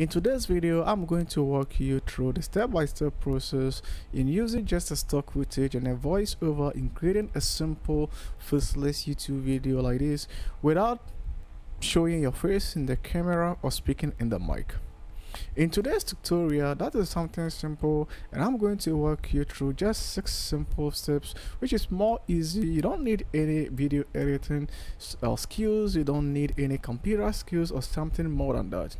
In today's video, I'm going to walk you through the step-by-step -step process in using just a stock footage and a voiceover in creating a simple faceless YouTube video like this without showing your face in the camera or speaking in the mic. In today's tutorial, that is something simple and I'm going to walk you through just six simple steps which is more easy. You don't need any video editing uh, skills, you don't need any computer skills or something more than that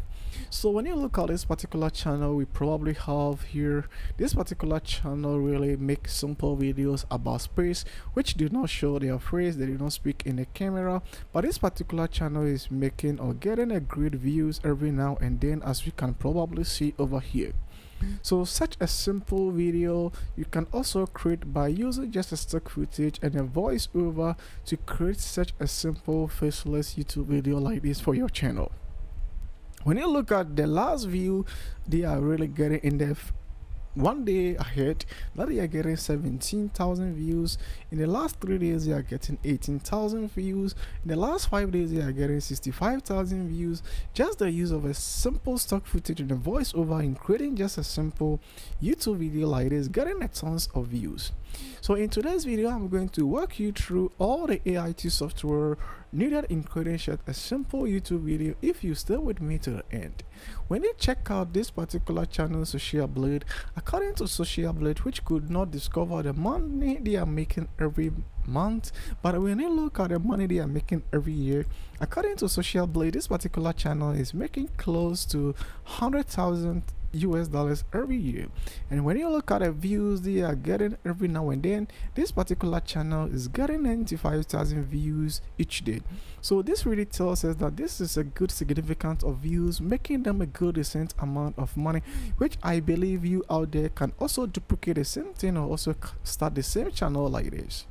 so when you look at this particular channel we probably have here this particular channel really makes simple videos about space which do not show their face they do not speak in the camera. But this particular channel is making or getting a great views every now and then as we can probably see over here. So such a simple video you can also create by using just a stock footage and a voiceover to create such a simple faceless YouTube video like this for your channel when you look at the last view they are really getting in depth one day ahead. Now they are getting 17,000 views. In the last three days they are getting 18,000 views. In the last five days they are getting 65,000 views. Just the use of a simple stock footage and a voiceover in creating just a simple YouTube video like this getting a tons of views so in today's video I'm going to walk you through all the AIT software needed in creating a simple YouTube video if you stay with me to the end. When you check out this particular channel Social Blade, according to Social Blade which could not discover the money they are making every month but when you look at the money they are making every year according to Social Blade this particular channel is making close to 100,000 US dollars every year. And when you look at the views they are getting every now and then, this particular channel is getting 95,000 views each day. So this really tells us that this is a good significance of views, making them a good decent amount of money, which I believe you out there can also duplicate the same thing or also start the same channel like this.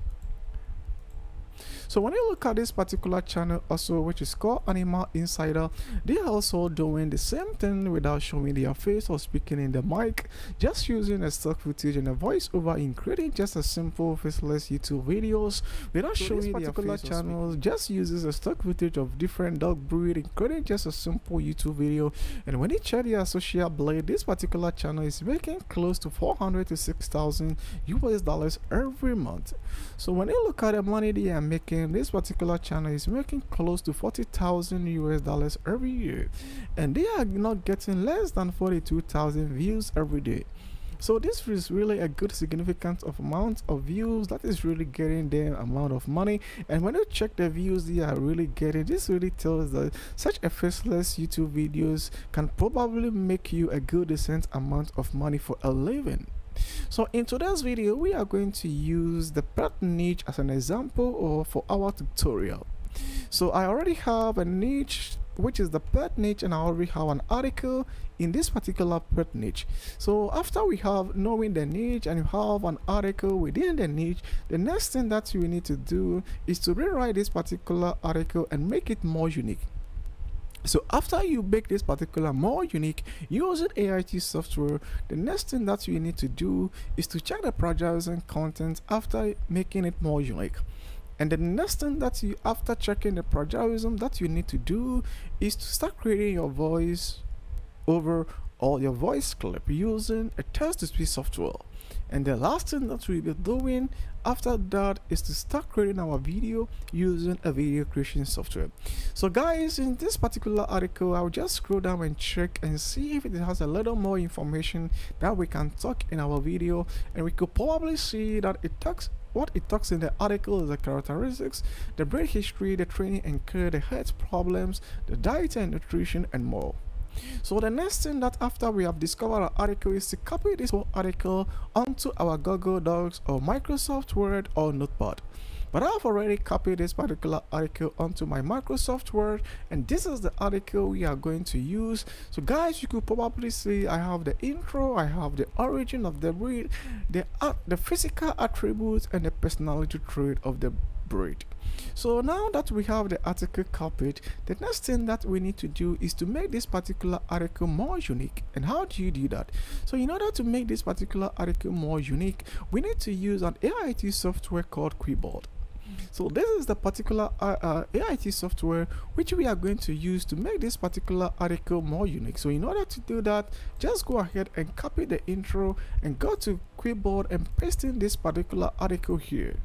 So when you look at this particular channel also which is called Animal Insider, they are also doing the same thing without showing their face or speaking in the mic, just using a stock footage and a voiceover in creating just a simple faceless YouTube videos without so showing their face channels, just uses a stock footage of different dog breed in creating just a simple YouTube video. And when you check their social blade, this particular channel is making close to 400 to 6,000 US dollars every month. So when you look at the money they are making this particular channel is making close to 40,000 US dollars every year. And they are not getting less than 42,000 views every day. So this is really a good significant of amount of views. That is really getting them amount of money. And when you check the views they are really getting this really tells that such a faceless youtube videos can probably make you a good decent amount of money for a living so in today's video we are going to use the pet niche as an example or for our tutorial. So i already have a niche which is the pet niche and i already have an article in this particular pet niche. So after we have knowing the niche and you have an article within the niche the next thing that you need to do is to rewrite this particular article and make it more unique so after you make this particular more unique using AIT software, the next thing that you need to do is to check the plagiarism content after making it more unique. And the next thing that you, after checking the plagiarism that you need to do is to start creating your voice over all your voice clip using a text-to-speech software and the last thing that we'll be doing after that is to start creating our video using a video creation software so guys in this particular article i'll just scroll down and check and see if it has a little more information that we can talk in our video and we could probably see that it talks what it talks in the article is the characteristics, the brain history, the training and care, the health problems, the diet and nutrition, and more. So the next thing that after we have discovered our article is to copy this whole article onto our Google Docs or Microsoft Word or Notepad. But I've already copied this particular article onto my Microsoft Word and this is the article we are going to use. So guys, you could probably see I have the intro, I have the origin of the breed, the, the physical attributes and the personality trait of the breed. So now that we have the article copied, the next thing that we need to do is to make this particular article more unique. And how do you do that? So in order to make this particular article more unique, we need to use an AIT software called QuillBot. so this is the particular uh, uh, AIT software which we are going to use to make this particular article more unique so in order to do that just go ahead and copy the intro and go to QuillBot and paste in this particular article here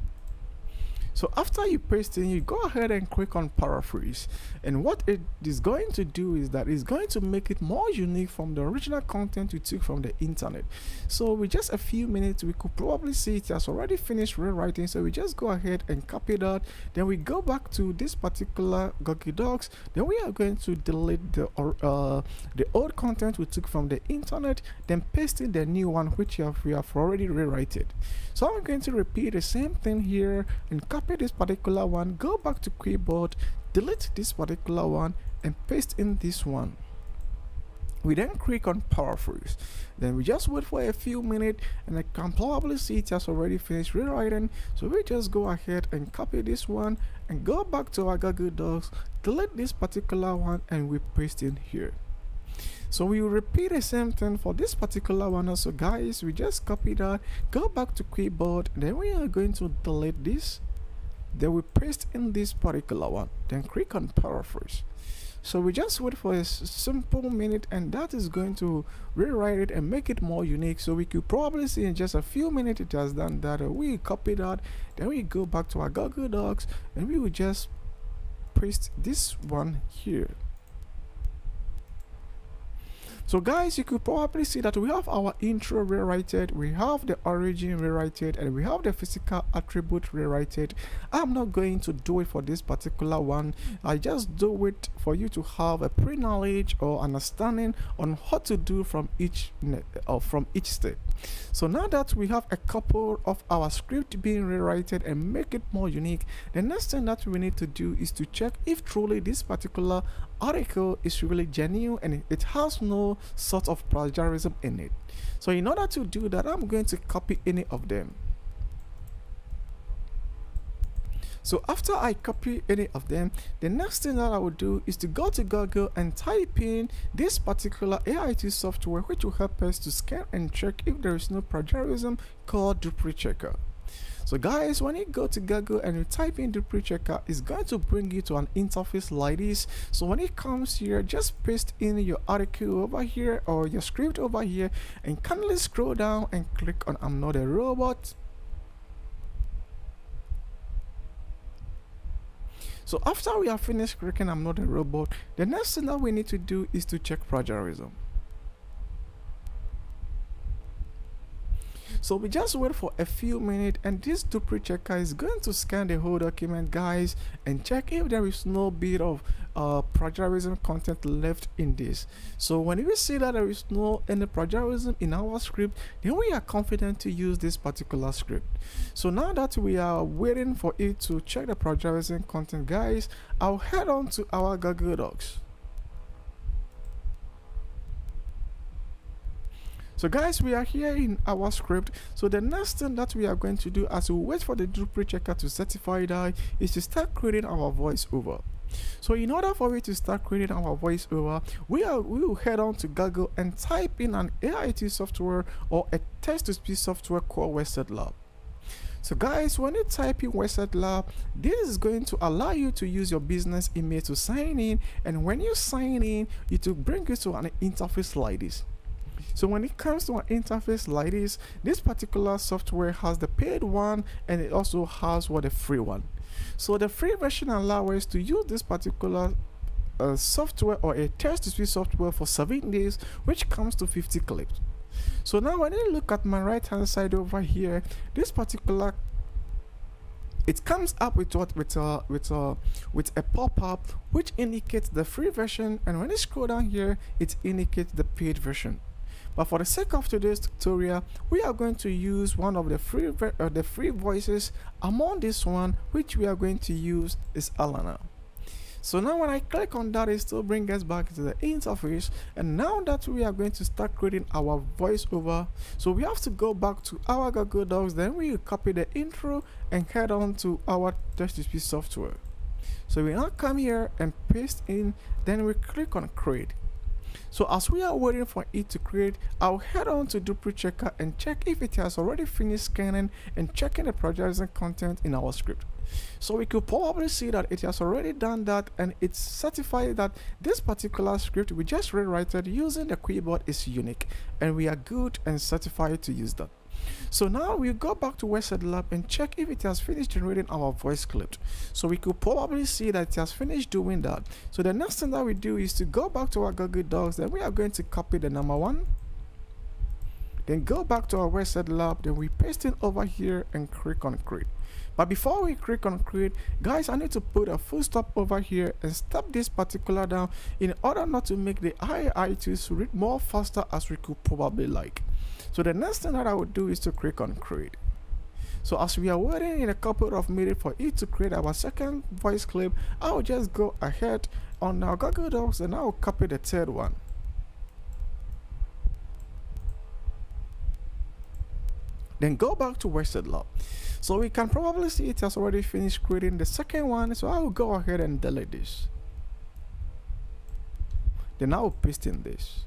so after you paste in, you go ahead and click on paraphrase. And what it is going to do is that it's going to make it more unique from the original content you took from the internet. So with just a few minutes, we could probably see it has already finished rewriting. So we just go ahead and copy that. Then we go back to this particular Google Docs. Then we are going to delete the, uh, the old content we took from the internet, then paste in the new one, which have, we have already rewritten. So I'm going to repeat the same thing here and copy copy this particular one go back to QuillBot delete this particular one and paste in this one. We then click on paraphrase. Then we just wait for a few minutes and I can probably see it has already finished rewriting. So we just go ahead and copy this one and go back to our Google Docs delete this particular one and we paste in here. So we will repeat the same thing for this particular one also guys. We just copy that go back to QuillBot then we are going to delete this then we paste in this particular one then click on paraphrase. So we just wait for a simple minute and that is going to rewrite it and make it more unique. So we could probably see in just a few minutes it has done that. Uh, we copy that then we go back to our google docs and we will just paste this one here so guys, you could probably see that we have our intro rewritten, we have the origin rewritten, and we have the physical attribute rewritten. I'm not going to do it for this particular one. I just do it for you to have a pre-knowledge or understanding on what to do from each or uh, from each step. So now that we have a couple of our script being rewritten and make it more unique, the next thing that we need to do is to check if truly this particular article is really genuine and it has no sort of plagiarism in it. So in order to do that, I'm going to copy any of them. So after I copy any of them, the next thing that I will do is to go to Google and type in this particular AIT software which will help us to scan and check if there is no plagiarism called Dupli Checker. So guys, when you go to Google and you type in Dupli Checker, it's going to bring you to an interface like this. So when it comes here, just paste in your article over here or your script over here and kindly scroll down and click on I'm not a robot. So after we have finished clicking I'm not a robot, the next thing that we need to do is to check plagiarism. So we just wait for a few minutes and this Dupli checker is going to scan the whole document guys and check if there is no bit of uh, plagiarism content left in this. So when we see that there is no any plagiarism in our script, then we are confident to use this particular script. So now that we are waiting for it to check the plagiarism content guys, I'll head on to our Google Docs. So guys, we are here in our script. So the next thing that we are going to do as we wait for the Dupli checker to certify that is to start creating our voiceover. So in order for me to start creating our voiceover, we are we will head on to Google and type in an AIT software or a text-to-speech software called WellSaid Lab. So guys, when you type in WellSaid Lab, this is going to allow you to use your business email to sign in and when you sign in, it will bring you to an interface like this. So when it comes to an interface like this, this particular software has the paid one and it also has what a free one. So the free version allows us to use this particular uh, software or a text-to-speech software for 7 days which comes to 50 clips. So now when you look at my right hand side over here, this particular it comes up with what with a with a with a pop-up which indicates the free version and when you scroll down here it indicates the paid version but for the sake of today's tutorial we are going to use one of the free uh, the free voices. Among this one which we are going to use is Alana. So now when I click on that it still brings us back to the interface. And now that we are going to start creating our voiceover so we have to go back to our Google Docs. Then we copy the intro and head on to our text-to-speech software. So we now come here and paste in. Then we click on create so as we are waiting for it to create i'll head on to Dupli checker and check if it has already finished scanning and checking the plagiarism content in our script. So we could probably see that it has already done that and it's certified that this particular script we just rewrote using the keyboard is unique and we are good and certified to use that so now we go back to WellSaid Lab and check if it has finished generating our voice clip. So we could probably see that it has finished doing that. So the next thing that we do is to go back to our Google Docs. Then we are going to copy the number one. Then go back to our WellSaid Lab. Then we paste it over here and click on create. But before we click on create, guys, I need to put a full stop over here and stop this particular down in order not to make the IITs read more faster as we could probably like. So the next thing that I would do is to click on create. So as we are waiting in a couple of minutes for it to create our second voice clip, I will just go ahead on our Google Docs and I will copy the third one. Then go back to WellSaid Lab. So we can probably see it has already finished creating the second one. So I will go ahead and delete this. Then I will paste in this.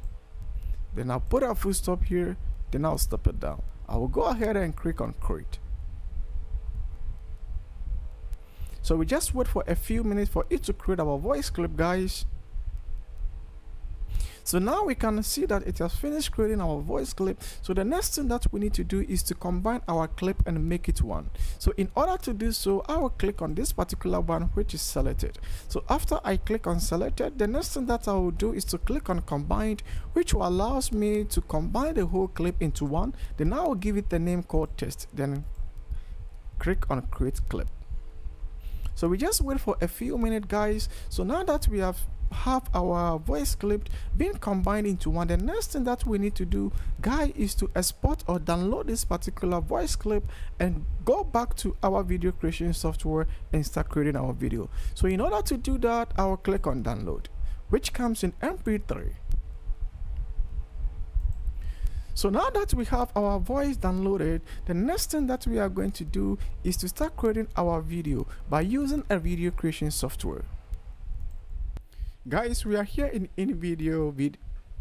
Then I'll put a full stop here then I'll stop it down. I will go ahead and click on create. So we just wait for a few minutes for it to create our voice clip guys. So now we can see that it has finished creating our voice clip. So the next thing that we need to do is to combine our clip and make it one. So in order to do so, I will click on this particular one which is selected. So after I click on selected, the next thing that I will do is to click on combined, which will allows me to combine the whole clip into one. Then I will give it the name called test. Then click on create clip. So we just wait for a few minutes guys. So now that we have have our voice clip being combined into one. The next thing that we need to do guy is to export or download this particular voice clip and go back to our video creation software and start creating our video. So in order to do that i will click on download which comes in mp3 so now that we have our voice downloaded, the next thing that we are going to do is to start creating our video by using a video creation software guys we are here in InVideo vid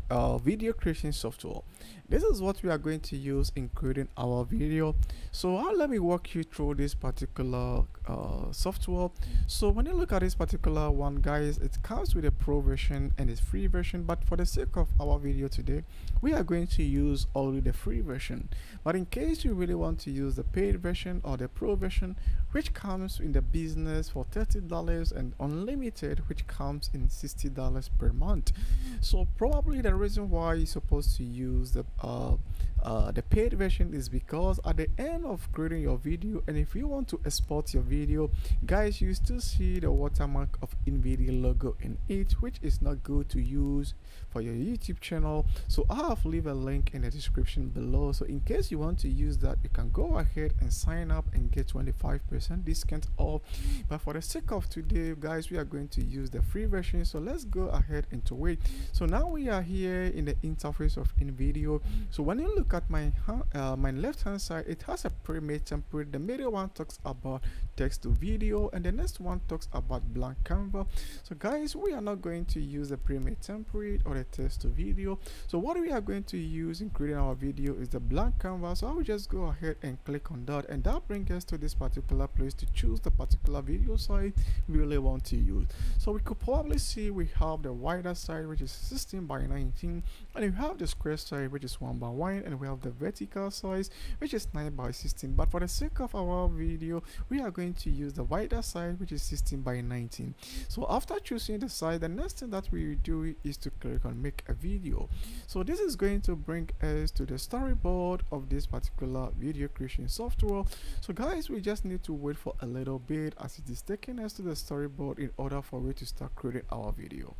uh, video creation software this is what we are going to use in creating our video. So uh, let me walk you through this particular uh, software. So when you look at this particular one guys it comes with a pro version and a free version. But for the sake of our video today we are going to use only the free version. But in case you really want to use the paid version or the pro version which comes in the business for $30 and unlimited which comes in $60 per month. So probably the reason why you're supposed to use the uh, uh, the paid version is because at the end of creating your video and if you want to export your video guys you still see the watermark of InVideo logo in it which is not good to use for your youtube channel. So i have leave a link in the description below. So in case you want to use that you can go ahead and sign up and get 25 percent discount off. But for the sake of today guys we are going to use the free version. So let's go ahead and to wait. So now we are here in the interface of InVideo. So when you look at my uh, my left hand side it has a pre-made template. The middle one talks about text to video and the next one talks about blank canvas so guys we are not going to use the pre-made template or the text to video. So what we are going to use in creating our video is the blank canvas so i will just go ahead and click on that and that brings us to this particular place to choose the particular video side we really want to use. So we could probably see we have the wider side which is 16 by 19 and we have the square side which is 1 by 1 we have the vertical size which is 9 by 16 but for the sake of our video we are going to use the wider side which is 16 by 19 so after choosing the side the next thing that we do is to click on make a video. So this is going to bring us to the storyboard of this particular video creation software. So guys we just need to wait for a little bit as it is taking us to the storyboard in order for we to start creating our video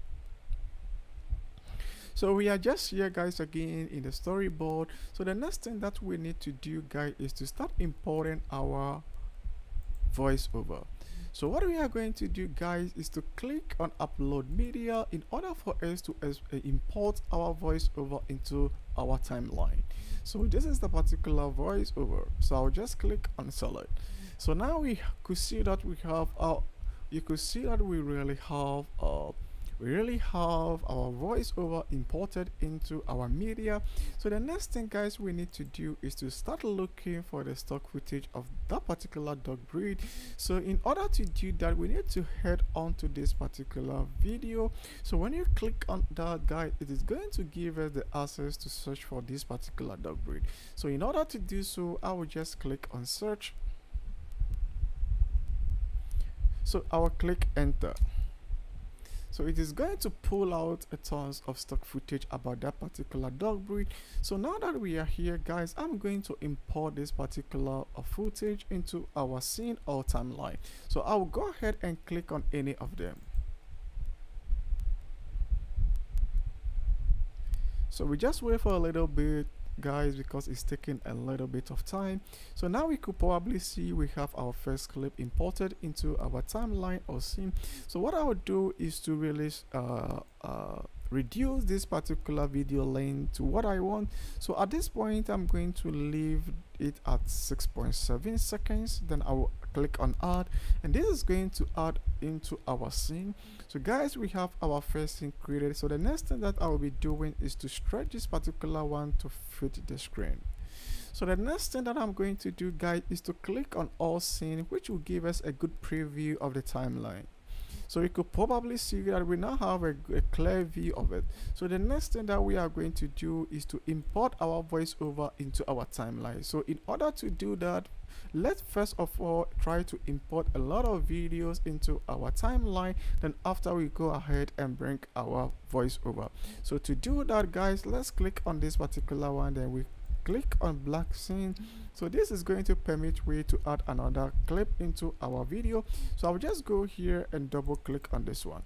so we are just here guys again in the storyboard. So the next thing that we need to do guys is to start importing our voiceover. So what we are going to do guys is to click on upload media in order for us to uh, import our voiceover into our timeline. So this is the particular voiceover. So i'll just click on select. So now we could see that we have our you could see that we really have uh we really have our voiceover imported into our media. So the next thing guys we need to do is to start looking for the stock footage of that particular dog breed. So in order to do that we need to head on to this particular video. So when you click on that guide it is going to give us the access to search for this particular dog breed. So in order to do so i will just click on search. So I will click enter so it is going to pull out a tons of stock footage about that particular dog breed. So now that we are here guys i'm going to import this particular uh, footage into our scene or timeline. So i'll go ahead and click on any of them. So we just wait for a little bit guys because it's taking a little bit of time. So now we could probably see we have our first clip imported into our timeline or scene. So what i would do is to really uh, uh, reduce this particular video length to what I want. So at this point I'm going to leave it at 6.7 seconds. Then I will click on add. And this is going to add into our scene so guys we have our first scene created. So the next thing that I will be doing is to stretch this particular one to fit the screen. So the next thing that I'm going to do guys is to click on all scene which will give us a good preview of the timeline. So you could probably see that we now have a, a, clear view of it. So the next thing that we are going to do is to import our voiceover into our timeline. So in order to do that let's first of all try to import a lot of videos into our timeline. Then after we go ahead and bring our voiceover so to do that guys let's click on this particular one. Then we click on black scene. So this is going to permit way to add another clip into our video. So i'll just go here and double click on this one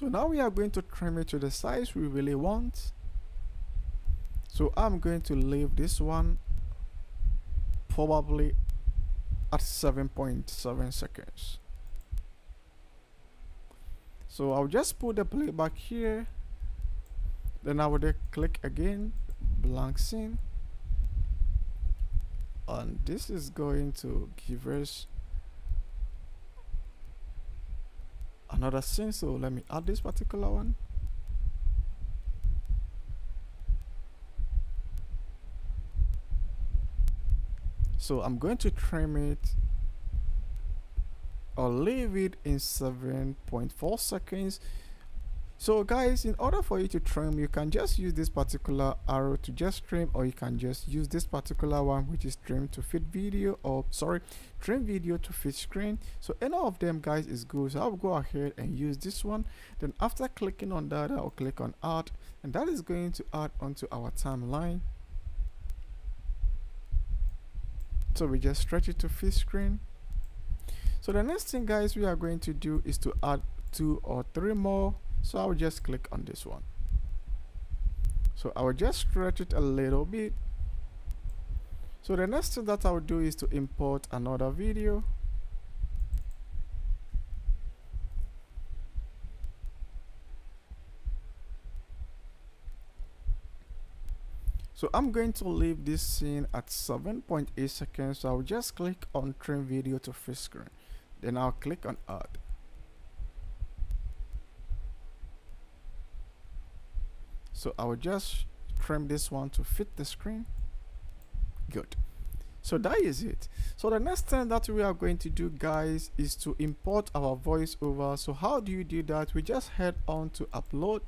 so now we are going to trim it to the size we really want. So i'm going to leave this one probably at 7.7 .7 seconds. So I'll just put the playback here. Then I would click again blank scene. And this is going to give us another scene so let me add this particular one. So I'm going to trim it or leave it in 7.4 seconds so guys in order for you to trim you can just use this particular arrow to just trim or you can just use this particular one which is trim to fit video or sorry trim video to fit screen. So any of them guys is good. So i'll go ahead and use this one. Then after clicking on that i'll click on add. And that is going to add onto our timeline. So we just stretch it to fit screen. So the next thing guys we are going to do is to add two or three more so I'll just click on this one. So I will just stretch it a little bit. So the next thing that I'll do is to import another video. So I'm going to leave this scene at 7.8 seconds. So I'll just click on trim video to full screen. Then I'll click on add so I will just trim this one to fit the screen. Good. So that is it. So the next thing that we are going to do guys is to import our voiceover. So how do you do that? We just head on to upload.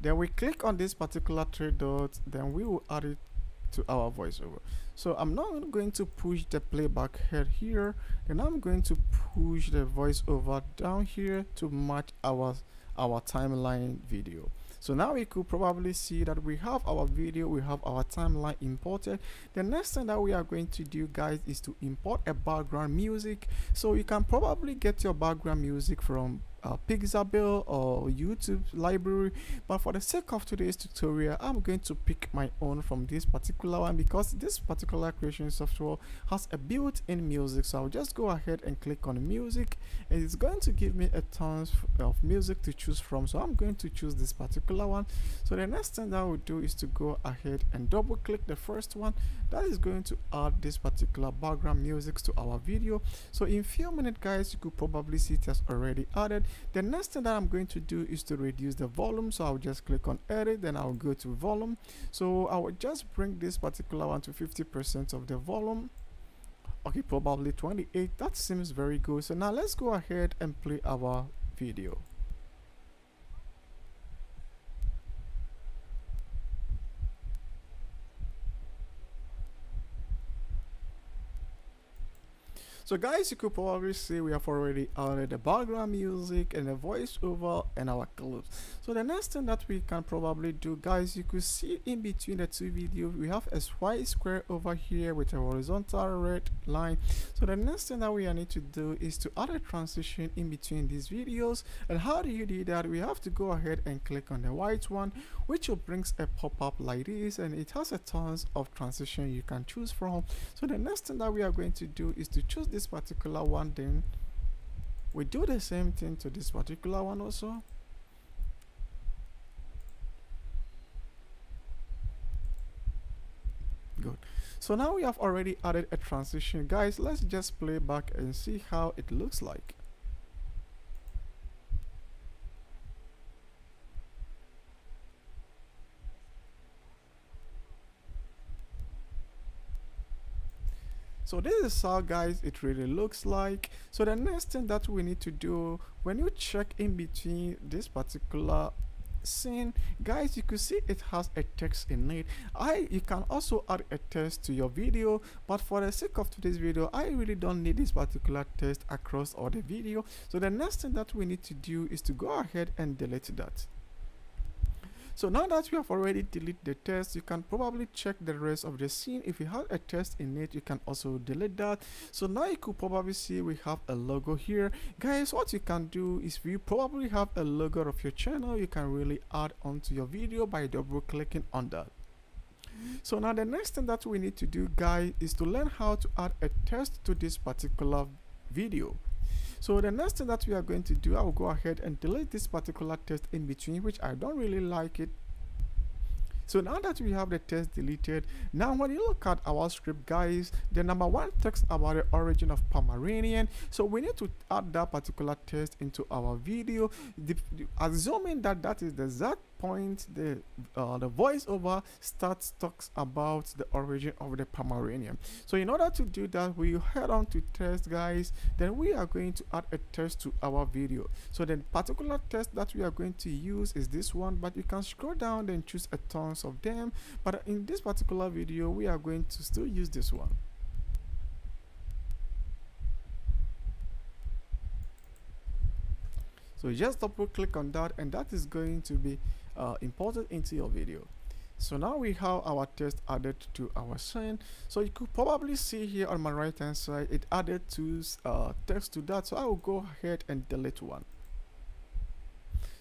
Then we click on this particular three dots. Then we will add it to our voiceover. So i'm not going to push the playback head here. And i'm going to push the voiceover down here to match our our timeline video. So now we could probably see that we have our video we have our timeline imported. The next thing that we are going to do guys is to import a background music. So you can probably get your background music from uh, Pixabay or YouTube library but for the sake of today's tutorial I'm going to pick my own from this particular one because this particular creation software has a built-in music. So I'll just go ahead and click on music. And it's going to give me a tons of music to choose from. So I'm going to choose this particular one. So the next thing that I will do is to go ahead and double click the first one. That is going to add this particular background music to our video. So in few minutes guys you could probably see it has already added the next thing that i'm going to do is to reduce the volume so i'll just click on edit then i'll go to volume. So i will just bring this particular one to 50 percent of the volume. Okay probably 28 that seems very good. So now let's go ahead and play our video So guys, you could probably see we have already added the background music and the voiceover and our clips. So the next thing that we can probably do guys, you could see in between the two videos, we have a white square over here with a horizontal red line. So the next thing that we need to do is to add a transition in between these videos. And how do you do that? We have to go ahead and click on the white one, which will brings a pop-up like this and it has a tons of transition you can choose from. So the next thing that we are going to do is to choose this this particular one then we do the same thing to this particular one also. Good. So now we have already added a transition. Guys let's just play back and see how it looks like so this is how guys it really looks like. So the next thing that we need to do when you check in between this particular scene guys you can see it has a text in it. I you can also add a text to your video but for the sake of today's video i really don't need this particular text across all the video. So the next thing that we need to do is to go ahead and delete that so now that we have already deleted the test, you can probably check the rest of the scene. If you have a test in it, you can also delete that. So now you could probably see we have a logo here. Guys, what you can do is you probably have a logo of your channel, you can really add onto your video by double clicking on that. So now the next thing that we need to do guys is to learn how to add a test to this particular video. So the next thing that we are going to do, I will go ahead and delete this particular test in between, which I don't really like it. So now that we have the test deleted now when you look at our script guys the number one text about the origin of pomeranian. So we need to add that particular test into our video. Assuming that that is the exact point the uh, the voiceover starts talks about the origin of the Pomeranian. So in order to do that, we head on to test guys. Then we are going to add a test to our video. So the particular test that we are going to use is this one, but you can scroll down and choose a tons of them. But in this particular video, we are going to still use this one. So just double click on that and that is going to be uh, imported into your video. So now we have our test added to our scene. So you could probably see here on my right hand side it added to uh, text to that. So I will go ahead and delete one.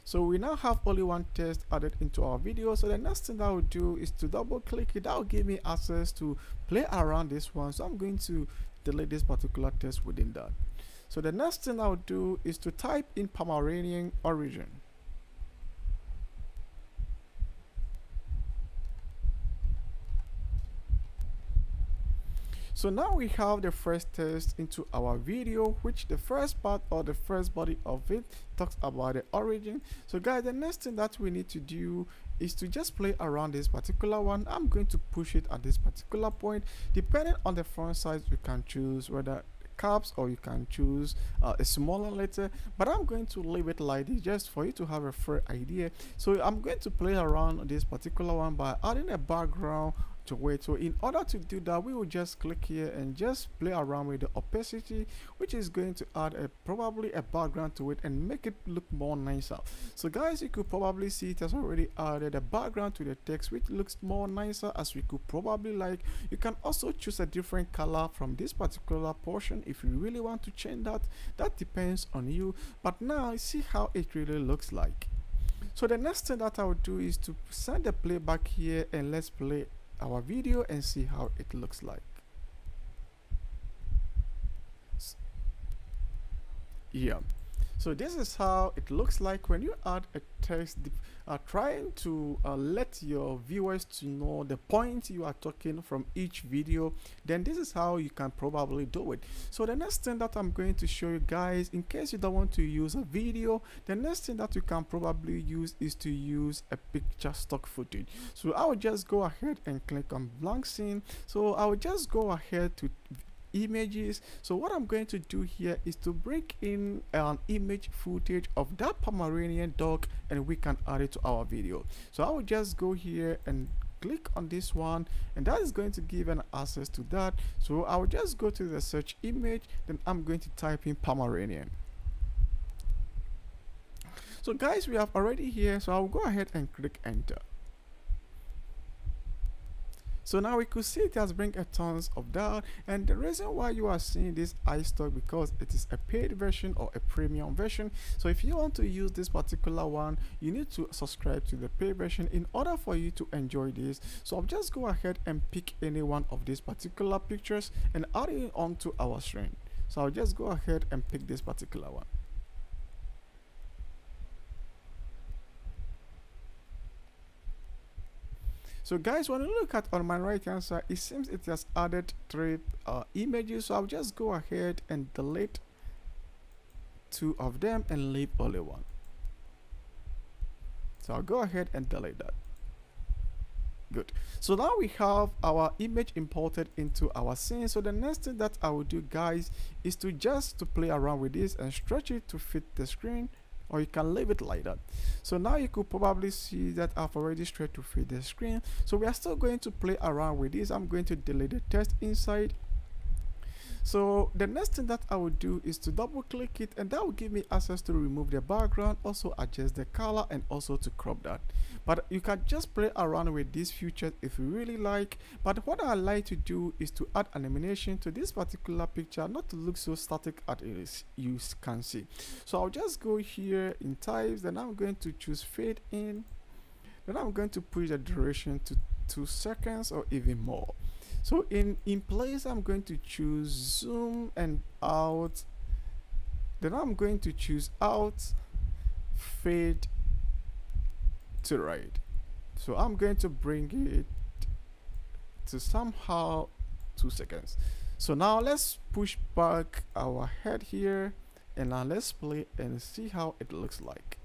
So we now have only one test added into our video. So the next thing that I will do is to double click it. That will give me access to play around this one. So I'm going to delete this particular test within that. So the next thing I'll do is to type in Pomeranian origin So now we have the first test into our video which the first part or the first body of it talks about the origin. So guys the next thing that we need to do is to just play around this particular one. I'm going to push it at this particular point. Depending on the font size you can choose whether caps or you can choose uh, a smaller letter but I'm going to leave it like this just for you to have a fair idea so I'm going to play around this particular one by adding a background to so in order to do that we will just click here and just play around with the opacity which is going to add a probably a background to it and make it look more nicer. So guys you could probably see it has already added a background to the text which looks more nicer as we could probably like. You can also choose a different color from this particular portion if you really want to change that. That depends on you. But now see how it really looks like. So the next thing that I will do is to send the playback here and let's play our video and see how it looks like. Yeah. So this is how it looks like when you add a text uh, trying to uh, let your viewers to know the point you are talking from each video then this is how you can probably do it. So the next thing that i'm going to show you guys in case you don't want to use a video the next thing that you can probably use is to use a picture stock footage. So i will just go ahead and click on blank scene. So i will just go ahead to images. So what i'm going to do here is to break in an image footage of that pomeranian dog and we can add it to our video. So i will just go here and click on this one and that is going to give an access to that. So i will just go to the search image then i'm going to type in pomeranian. So guys we have already here so i'll go ahead and click enter so now we could see it has bring a tons of that and the reason why you are seeing this iStock because it is a paid version or a premium version. So if you want to use this particular one you need to subscribe to the paid version in order for you to enjoy this. So I'll just go ahead and pick any one of these particular pictures and add it onto our screen. So I'll just go ahead and pick this particular one so guys when you look at on my right hand side it seems it has added three uh, images. So i'll just go ahead and delete two of them and leave only one. So i'll go ahead and delete that. Good. So now we have our image imported into our scene. So the next thing that i will do guys is to just to play around with this and stretch it to fit the screen or you can leave it like that. So now you could probably see that I've already straight to fit the screen. So we are still going to play around with this. I'm going to delete the text inside so the next thing that I will do is to double click it and that will give me access to remove the background also adjust the color and also to crop that. But you can just play around with these features if you really like. But what I like to do is to add an animation to this particular picture not to look so static as it is you can see. So I'll just go here in types then I'm going to choose fade in. Then I'm going to push the duration to two seconds or even more so in in place i'm going to choose zoom and out. Then i'm going to choose out fade to right. So i'm going to bring it to somehow two seconds. So now let's push back our head here and now let's play and see how it looks like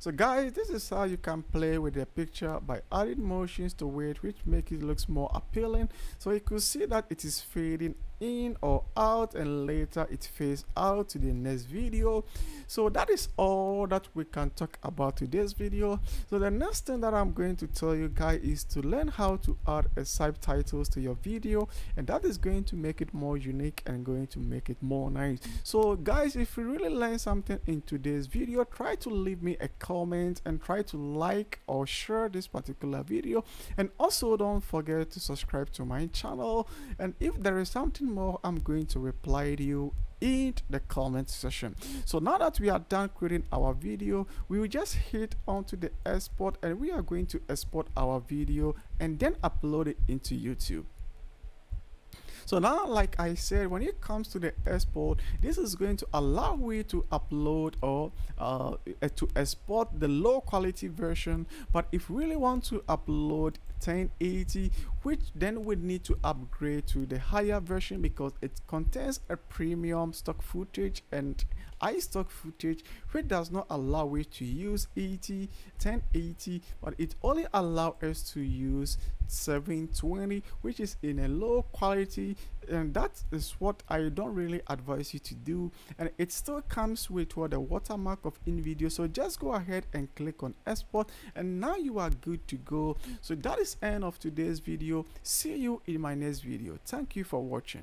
So guys, this is how you can play with the picture by adding motions to it which make it looks more appealing. So you could see that it is fading in or out and later it fades out to the next video. So that is all that we can talk about today's video. So the next thing that i'm going to tell you guys is to learn how to add a subtitles to your video and that is going to make it more unique and going to make it more nice. So guys if you really learn something in today's video try to leave me a comment and try to like or share this particular video. And also don't forget to subscribe to my channel. And if there is something more i'm going to reply to you in the comment section. So now that we are done creating our video we will just hit onto the export and we are going to export our video and then upload it into youtube. So now like i said when it comes to the export this is going to allow you to upload or uh, to export the low quality version. But if you really want to upload 1080 which then would need to upgrade to the higher version because it contains a premium stock footage and iStock footage which does not allow it to use 80 1080 but it only allows us to use 720 which is in a low quality and that is what I don't really advise you to do. And it still comes with what the watermark of InVideo so just go ahead and click on export and now you are good to go. So that is end of today's video. See you in my next video. Thank you for watching